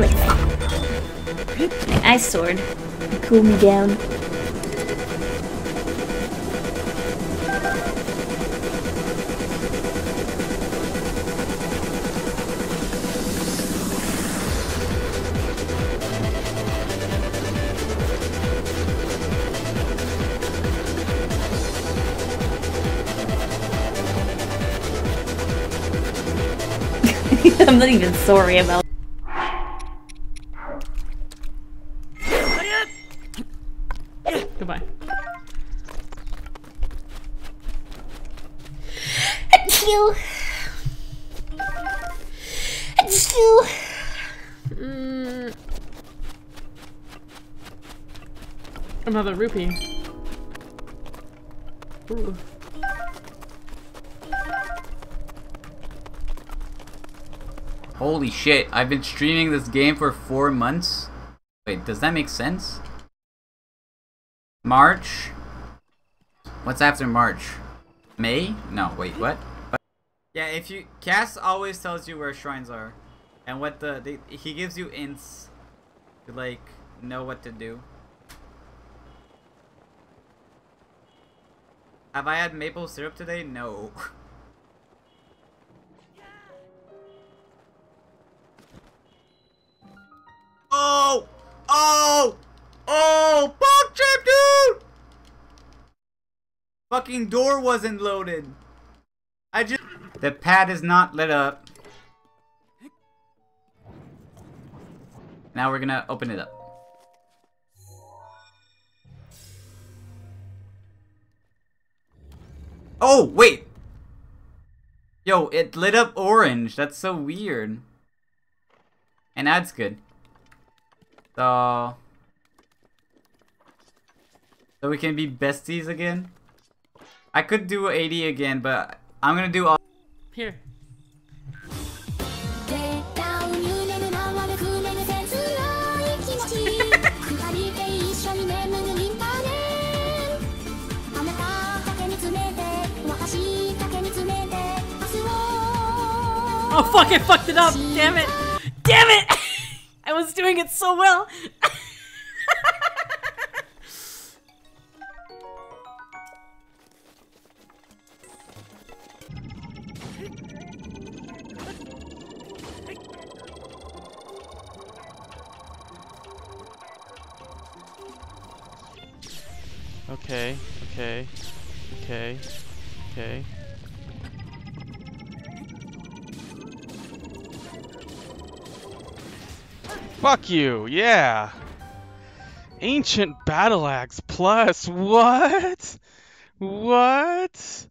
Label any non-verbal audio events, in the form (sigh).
like my ice sword. Cool me down. (laughs) I'm not even sorry about Goodbye. Achoo! Achoo! Mm. Another rupee. Ooh. Holy shit, I've been streaming this game for four months? Wait, does that make sense? March? What's after March? May? No, wait, what? What? Yeah, if you... Kass always tells you where shrines are. And what the... They, he gives you ints to, like, know what to do. Have I had maple syrup today? No. (laughs) Oh! Oh! Oh! Dude! Fucking door wasn't loaded. I just... The pad is not lit up. Now we're gonna open it up. Oh, wait! Yo, it lit up orange. That's so weird. And that's good. So... So we can be besties again? I could do 80 again, but I'm gonna do all- Here. (laughs) oh fuck, I fucked it up! Damn it! Damn it! (laughs) I was doing it so well! (laughs) Okay, okay, okay, okay. Fuck you, yeah! Ancient Battle Axe Plus, what? What?